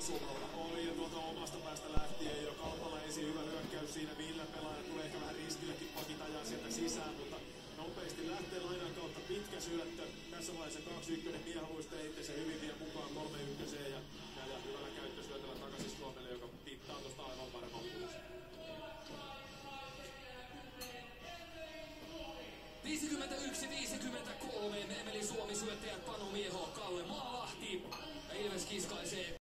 osumalla. Oli jo tuolta omasta päästä lähtien jo kalpalla ensin hyvä hyökkäys siinä. Ville pelaaja tulee ehkä vähän riskillekin pakit ajaa sieltä sisään, mutta nopeasti lähtee lainan kautta pitkä syöttö. Tässä vaiheessa 2-1 miehaluista itse se hyvin vie mukaan 3-1 ja, näillä hyvällä käyttösyötöllä takaisin Suomelle, joka pittaa tuosta aivan varmaan ulos. 51-53. Emeli Suomi syöttäjät Panu Mieho, Kalle Maalahti. Ja Ilves